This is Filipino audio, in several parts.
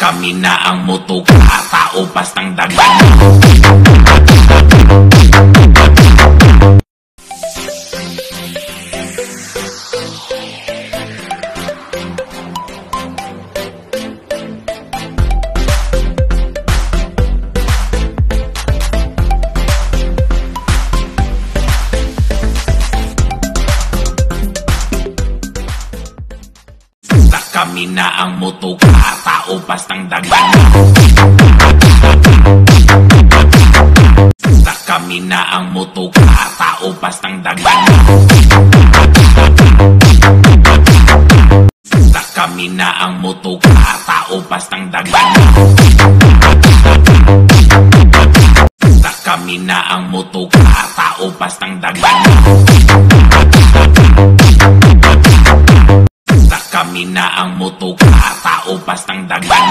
Kami na ang mutuka, tao pastang dagan kami na ang mutuka, tao pastang dagan kami na ang mutuka, tao pastang dagan kami na ang mutuka, tao pastang dagan kami na ang mutuka, tao pastang dagan kami na ang mutuka, tao pastang dagan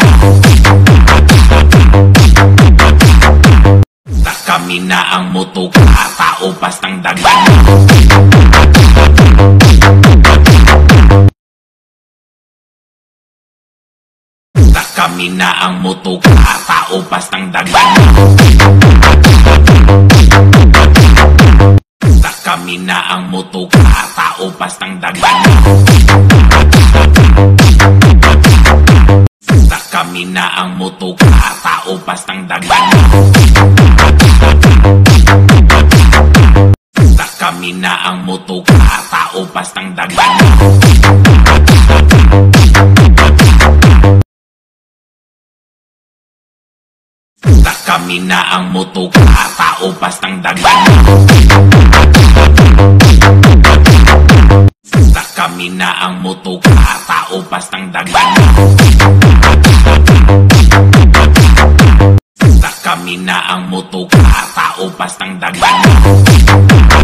kami na ang mutuka, tao pastang dagan kami na ang mutuka, tao pastang dagan kami na ang mutuka, tao pastang dagan Kami na ang mutuka, tao pastang dagan kami na ang mutuka, tao pastang dagan kami na ang mutuka, tao pastang dagan kami na ang mutuka, tao pastang dagan amin na ang muto ka Tao pastang dagana